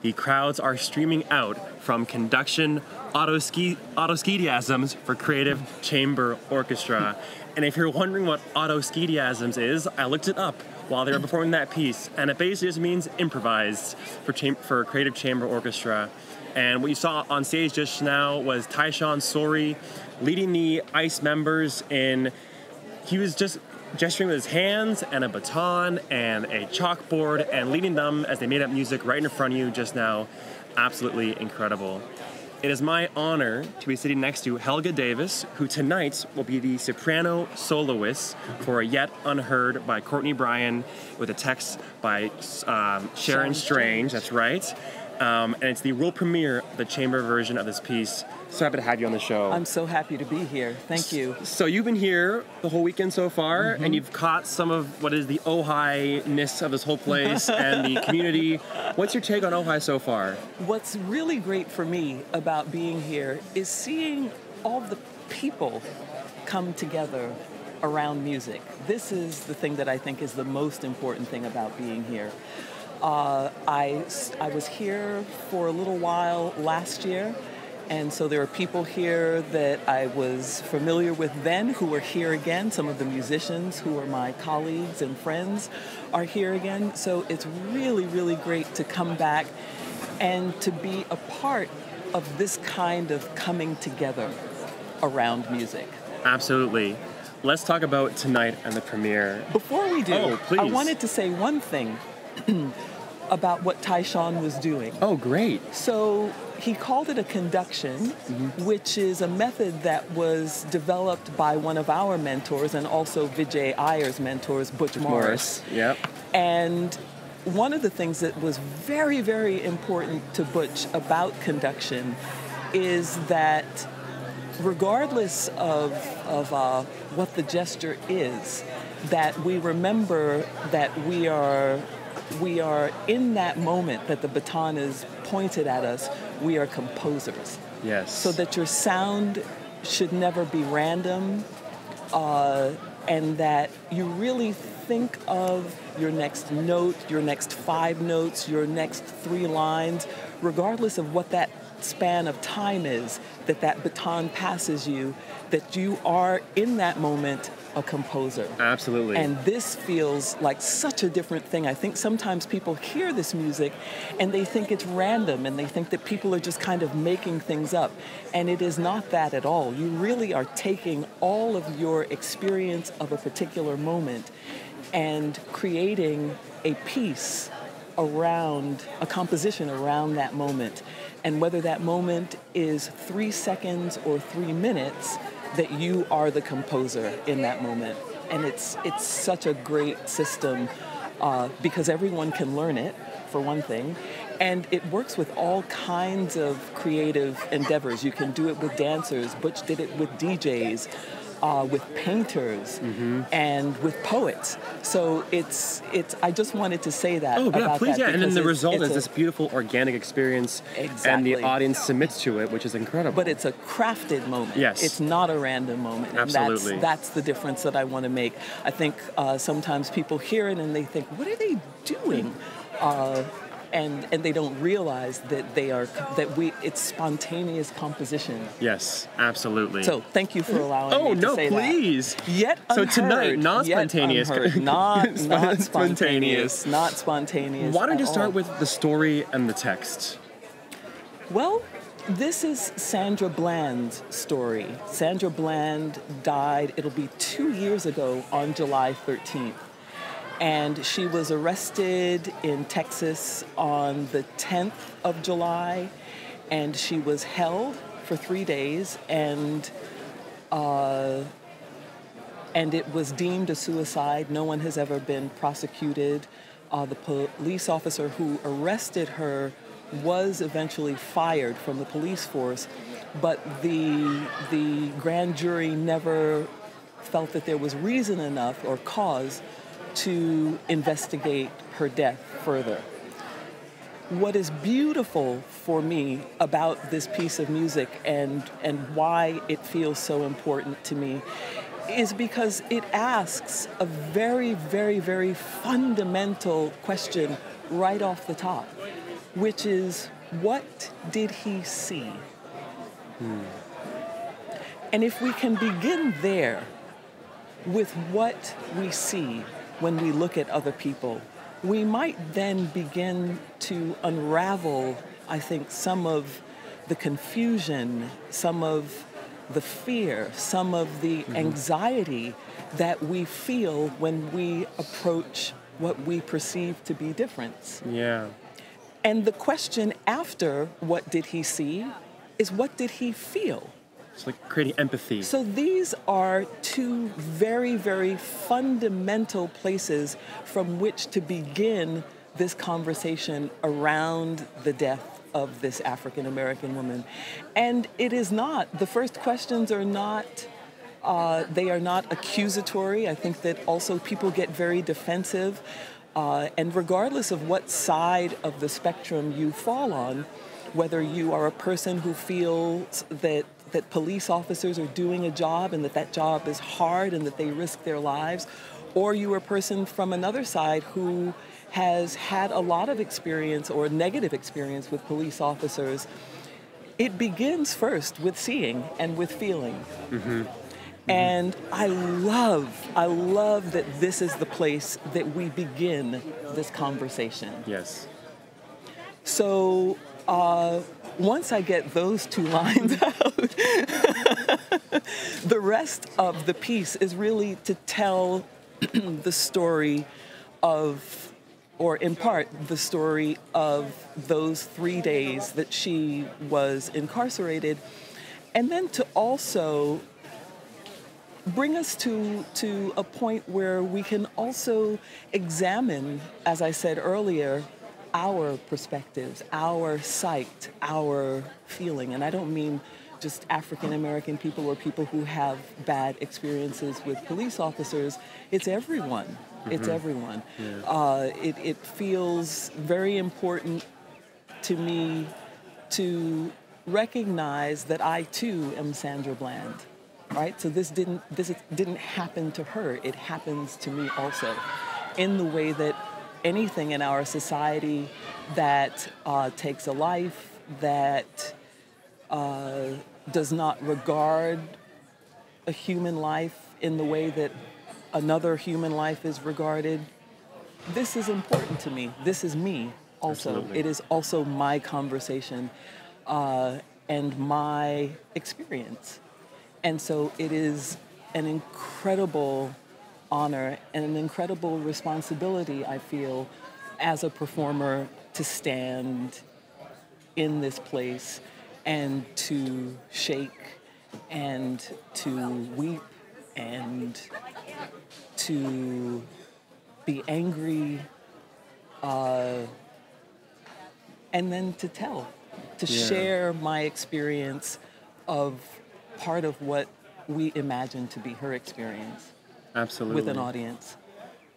The crowds are streaming out from conduction autoski- autoschediasms for creative chamber orchestra. And if you're wondering what autoschediasms is, I looked it up while they were performing that piece, and it basically just means improvised for, cham- for creative chamber orchestra. And what you saw on stage just now was Tyshawn Sorey leading the ICE members in. He was just gesturing with his hands and a baton and a chalkboard and leading them as they made up music right in front of you just now. Absolutely incredible. It is my honor to be sitting next to Helga Davis, who tonight will be the soprano soloist for A Yet Unheard by Courtney Bryan with a text by um, Sharan. Strange. That's right. Um, and it's the world premiere the chamber version of this piece. So happy to have you on the show. I'm so happy to be here. Thank you. So you've been here the whole weekend so far, Mm-hmm. and you've caught some of what is the Ojai-ness of this whole place and the community. What's your take on Ojai so far? What's really great for me about being here is seeing all the people come together around music. This is the thing that I think is the most important thing about being here. Uh, I, I was here for a little while last year, and so there are people here that I was familiar with then who are here again. Some of the musicians who are my colleagues and friends are here again. So it's really, really great to come back and to be a part of this kind of coming together around music. Absolutely. Let's talk about tonight and the premiere. Before we do, Oh, I wanted to say one thing about what Tyshawn was doing. Oh, great. So he called it a conduction, which is a method that was developed by one of our mentors and also Vijay Iyer's mentors, Butch, Morris. Yep. And one of the things that was very, very important to Butch about conduction is that regardless of, of uh, what the gesture is, that we remember that we are we are in that moment that the baton is pointed at us, we are composers. Yes. So that your sound should never be random, uh, and that you really think of your next note, your next five notes, your next three lines, regardless of what that span of time is that that baton passes you, that you are in that moment a composer. Absolutely. And this feels like such a different thing. I think sometimes people hear this music and they think it's random and they think that people are just kind of making things up. And it is not that at all. You really are taking all of your experience of a particular moment and creating a piece around a composition around that moment. And whether that moment is three seconds or three minutes, that you are the composer in that moment. And it's it's such a great system uh, because everyone can learn it, for one thing. And it works with all kinds of creative endeavors. You can do it with dancers. Butch did it with DJs, uh, with painters, and with poets. So it's it's. I just wanted to say that. Oh yeah, please yeah. And then the result is a- this beautiful organic experience, and the audience submits to it, which is incredible. but it's a crafted moment. Yes. It's not a random moment. And Absolutely. That's, that's the difference that I want to make. I think uh, sometimes people hear it and they think, what are they doing? Uh, and, and they don't realize that they are that we it's spontaneous composition. yes, absolutely. So thank you for allowing oh me to no, say that. please. Yet So tonight, not spontaneous, unheard. not not spontaneous, spontaneous. Not spontaneous. Why don't you start all. with the story and the text? Well, this is Sandra Bland's story. Sandra Bland died, it'll be two years ago on July 13th. And she was arrested in Texas on the 10th of July, and she was held for three days, and uh, and it was deemed a suicide. No one has ever been prosecuted. Uh, the police officer who arrested her was eventually fired from the police force, but the the grand jury never felt that there was reason enough or cause to investigate her death further. What is beautiful for me about this piece of music and, and why it feels so important to me is because it asks a very, very, very fundamental question right off the top. which is what did he see? And if we can begin there with what we see when we look at other people, we might then begin to unravel, I think, some of the confusion, some of the fear, some of the mm-hmm. anxiety that we feel when we approach what we perceive to be difference. Yeah. And the question after what did he see is what did he feel? It's like creating empathy. So these are two very, very fundamental places from which to begin this conversation around the death of this African American woman. And it is not, the first questions are not. Uh, they are not accusatory. I think that also people get very defensive. Uh, and regardless of what side of the spectrum you fall on, whether you are a person who feels that that police officers are doing a job and that that job is hard and that they risk their lives, or you are a person from another side who has had a lot of experience or negative experience with police officers, it begins first with seeing and with feeling. And I love, I love that this is the place that we begin this conversation. yes. So uh, once I get those two lines out, the rest of the piece is really to tell the story of, or in part, the story of those three days that she was incarcerated, and then to also bring us to, to a point where we can also examine, as I said earlier, our perspectives, our sight, our feeling. And I don't mean just African American people or people who have bad experiences with police officers. It's everyone. It's everyone. Uh, it, it feels very important to me to recognize that I too am Sandra Bland, right? So this didn't this didn't happen to her. It happens to me also, in the way that anything in our society that uh, takes a life that uh, does not regard a human life in the way that another human life is regarded. This is important to me. This is me also. Absolutely. It is also my conversation uh, and my experience. And so it is an incredible honor and an incredible responsibility, I feel, as a performer to stand in this place and to shake and to weep and to be angry uh, and then to tell, to Yeah. share my experience of part of what we imagine to be her experience Absolutely. with an audience.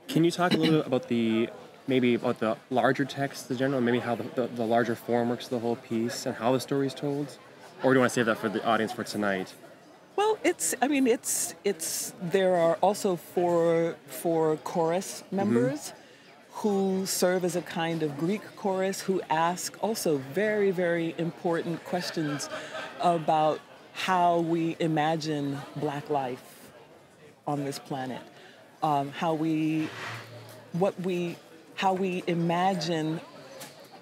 Can you talk a little bit about the maybe about the larger text in general, maybe how the, the, the larger form works the whole piece and how the story is told? Or do you want to save that for the audience for tonight? Well, it's. I mean, it's. It's. There are also four four chorus mm-hmm. members who serve as a kind of Greek chorus who ask also very very important questions about how we imagine Black life on this planet, um, how we, what we, how we imagine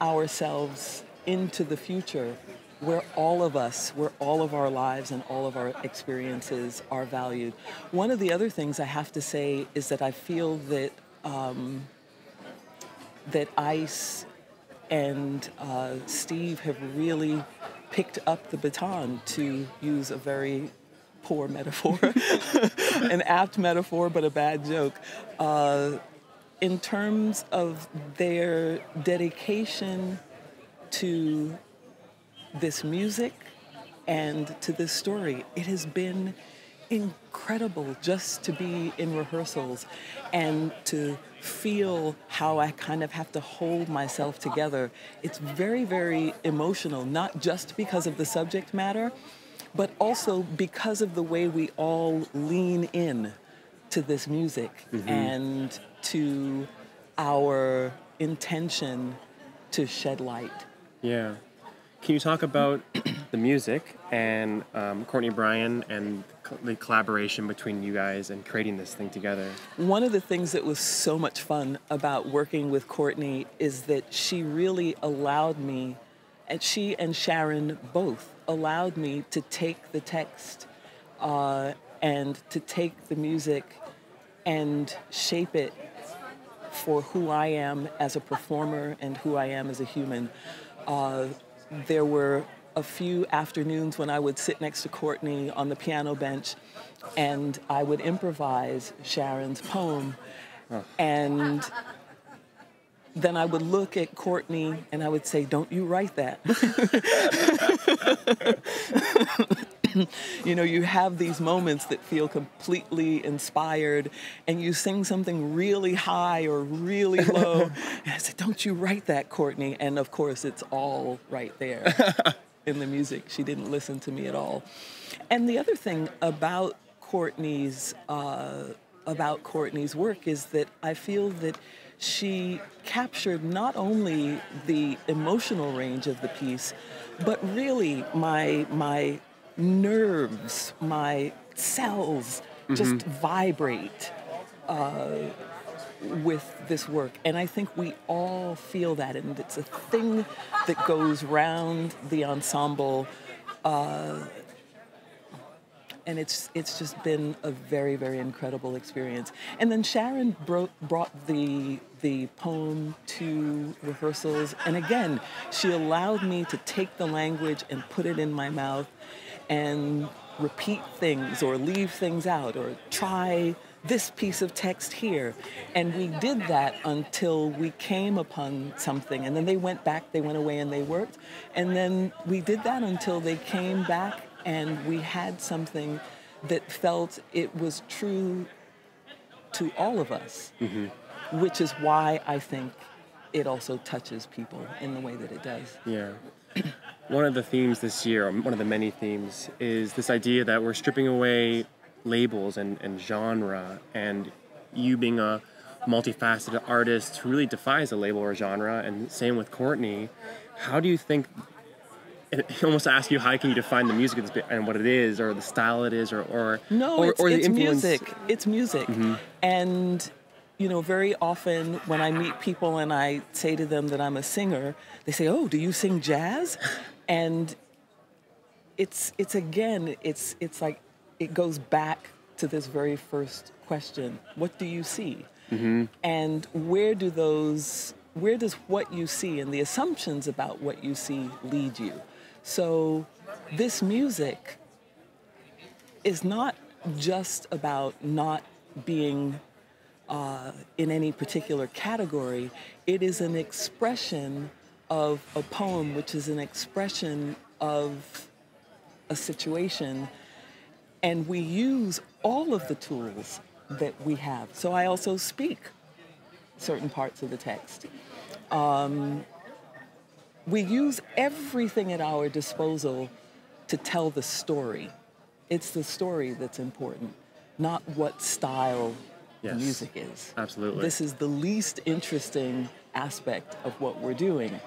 ourselves into the future where all of us, where all of our lives and all of our experiences are valued. One of the other things I have to say is that I feel that um, that ICE and uh, Steve have really picked up the baton, to use a very poor metaphor, an apt metaphor, but a bad joke. Uh, in terms of their dedication to this music and to this story, it has been incredible just to be in rehearsals and to feel how I kind of have to hold myself together. It's very, very emotional, not just because of the subject matter, but also because of the way we all lean in to this music and to our intention to shed light. Yeah. Can you talk about the music and um, Courtney Bryan and the collaboration between you guys and creating this thing together? One of the things that was so much fun about working with Courtney is that she really allowed me, and she and Sharan both allowed me to take the text uh, and to take the music and shape it for who I am as a performer and who I am as a human. Uh, there were a few afternoons when I would sit next to Courtney on the piano bench and I would improvise Sharan's poem. And then I would look at Courtney and I would say, Don't you write that. you know, you have these moments that feel completely inspired and you sing something really high or really low. and I said, Don't you write that, Courtney. And of course, it's all right there in the music. She didn't listen to me at all. And the other thing about Courtney's uh, about Courtney's work is that I feel that she captured not only the emotional range of the piece, but really my my nerves, my cells just vibrate uh, with this work. And I think we all feel that. And it's a thing that goes round the ensemble. Uh, and it's it's just been a very very incredible experience. And then Sharan bro- brought the the poem to rehearsals, and again she allowed me to take the language and put it in my mouth, and repeat things or leave things out or try this piece of text here. And we did that until we came upon something. And then they went back, they went away and they worked. And then we did that until they came back and we had something that felt it was true to all of us, mm-hmm. which is why I think it also touches people in the way that it does. Yeah. One of the themes this year, one of the many themes, is this idea that we're stripping away labels and, and genre, and you being a multifaceted artist who really defies a label or genre, and same with Courtney. How do you think? It almost ask you how can you define the music of this bit and what it is, or the style it is, or or No, or, it's, or the it's music. It's music. Mm-hmm. And, you know, very often when I meet people and I say to them that I'm a singer, they say, Oh, do you sing jazz? And it's it's again, it's it's like it goes back to this very first question. What do you see? Mm-hmm. And where do those where does what you see and the assumptions about what you see lead you? So this music is not just about not being uh, in any particular category. It is an expression of a poem, which is an expression of a situation, and we use all of the tools that we have. So I also speak certain parts of the text. Um, we use everything at our disposal to tell the story. It's the story that's important, not what style Yes. music is. Absolutely. This is the least interesting aspect of what we're doing.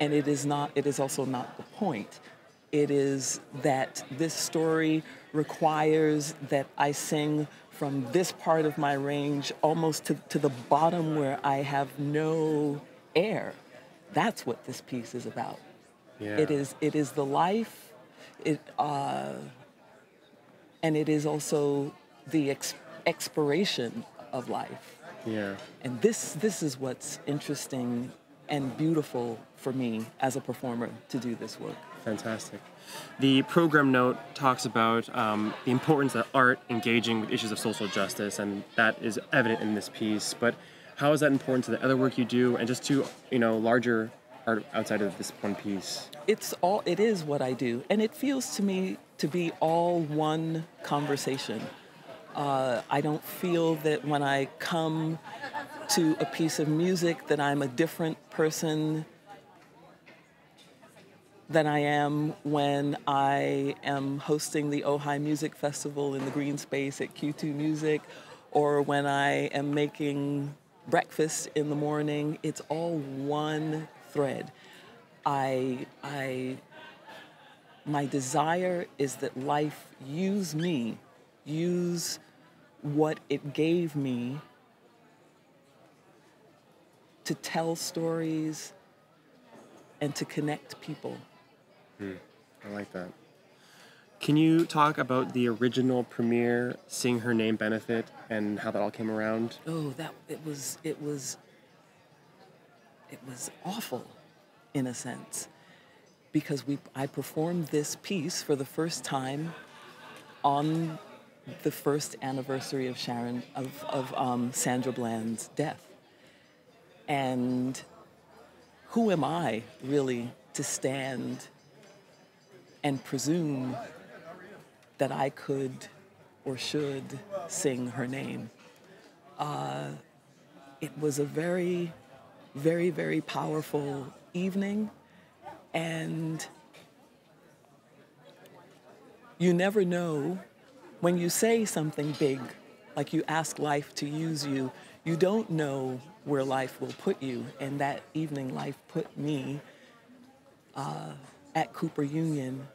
And it is not it is also not the point. It is that this story requires that I sing from this part of my range almost to, to the bottom where I have no air. That's what this piece is about. Yeah. It is it is the life, it uh, and it is also the ex- expiration of life. Yeah. And this this is what's interesting and beautiful for me as a performer to do this work. Fantastic. The program note talks about um, the importance of art engaging with issues of social justice, and that is evident in this piece. But how is that important to the other work you do, and just to you know larger art outside of this one piece? It's all it is what I do, and it feels to me to be all one conversation. Uh, I don't feel that when I come to a piece of music that I'm a different person than I am when I am hosting the Ojai Music Festival in the green space at Q2 Music or when I am making breakfast in the morning. It's all one thread. I, I, my desire is that life use me, use what it gave me to tell stories and to connect people. Hmm. I like that. Can you talk about the original premiere, seeing Her Name benefit, and how that all came around? Oh, that it was it was it was awful in a sense because we I performed this piece for the first time on the first anniversary of Sharon of of um, Sandra Bland's death, and who am I really to stand and presume that I could or should sing her name? Uh, it was a very, very, very powerful evening, and you never know when you say something big, like you ask life to use you, you don't know where life will put you. And that evening, life put me uh, at Cooper Union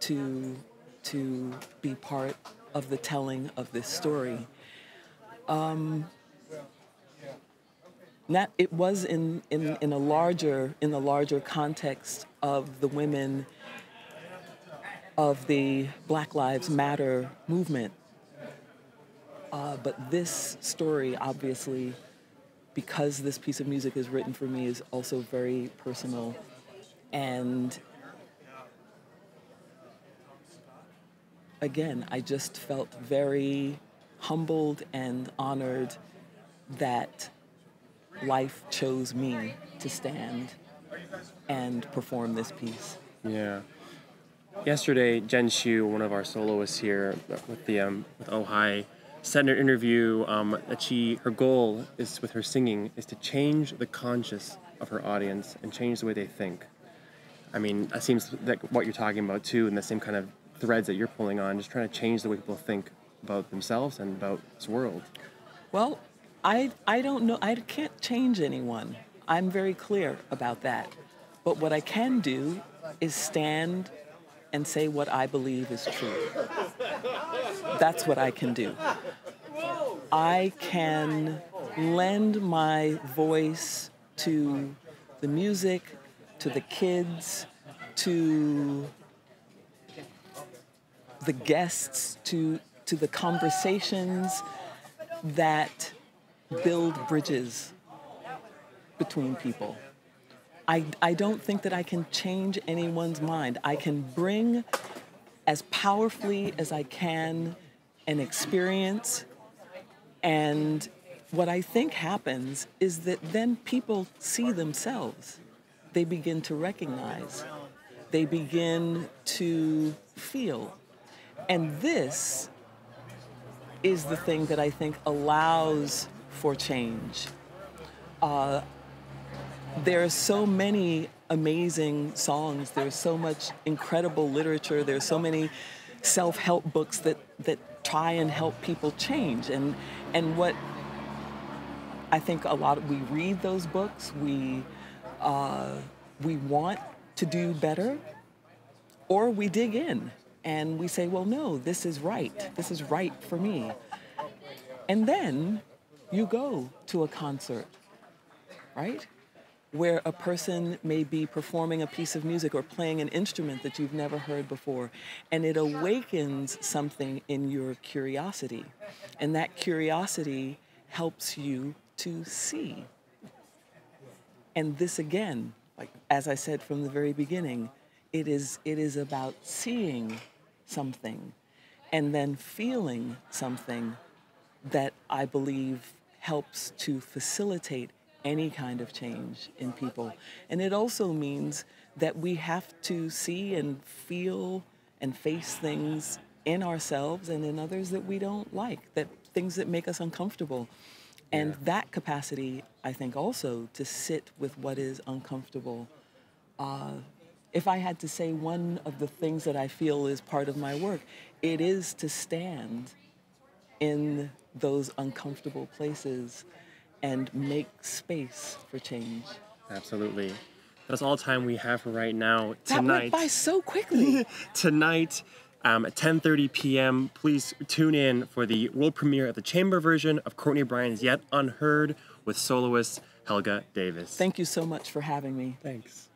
to, to be part of the telling of this story. Um, it was in, in, in a larger in the larger context of the women of the Black Lives Matter movement. Uh, but this story, obviously, because this piece of music is written for me, is also very personal. And again, I just felt very humbled and honored that life chose me to stand and perform this piece. Yeah. Yesterday, Jen Shyu, one of our soloists here with the um, with Ojai, said in her interview um, that she her goal is with her singing is to change the conscious of her audience and change the way they think. I mean, that seems like what you're talking about too, in the same kind of threads that you're pulling on, just trying to change the way people think about themselves and about this world. Well, I I don't know. I can't change anyone. I'm very clear about that. But what I can do is stand and say what I believe is true. That's what I can do. I can lend my voice to the music, to the kids, to the guests, to, to the conversations that build bridges between people. I, I don't think that I can change anyone's mind. I can bring as powerfully as I can an experience. And what I think happens is that then people see themselves. They begin to recognize, they begin to feel. And this is the thing that I think allows for change. Uh, there are so many amazing songs. There's so much incredible literature. There's so many self-help books that that try and help people change. And and what I think a lot of, we read those books. We uh, we want to do better, or we dig in and we say, well, no, this is right. This is right for me. And then you go to a concert, right? Where a person may be performing a piece of music or playing an instrument that you've never heard before, and it awakens something in your curiosity. And that curiosity helps you to see. And this again, like as I said from the very beginning, it is it is about seeing something and then feeling something that I believe helps to facilitate any kind of change in people. And it also means that we have to see and feel and face things in ourselves and in others that we don't like, that things that make us uncomfortable. And Yeah. that capacity, I think, also to sit with what is uncomfortable. Uh, if I had to say one of the things that I feel is part of my work, it is to stand in those uncomfortable places and make space for change. Absolutely. That's all the time we have for right now. That Tonight, went by so quickly. tonight um, at 10:30 p.m. Please tune in for the world premiere of the chamber version of Courtney Bryan's Yet Unheard with soloist Helga Davis. Thank you so much for having me. Thanks.